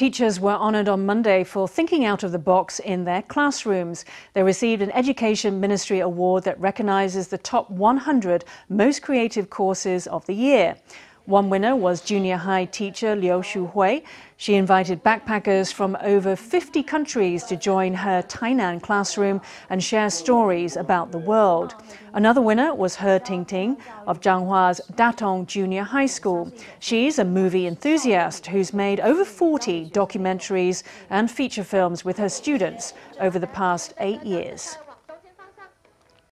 Teachers were honoured on Monday for thinking out of the box in their classrooms. They received an Education Ministry award that recognises the top 100 most creative courses of the year. One winner was junior high teacher Liu Shu-huei. She invited backpackers from over 50 countries to join her Tainan classroom and share stories about the world. Another winner was Ho Ting-ting of Changhua's Datong Junior High School. She's a movie enthusiast who's made over 40 documentaries and feature films with her students over the past eight years.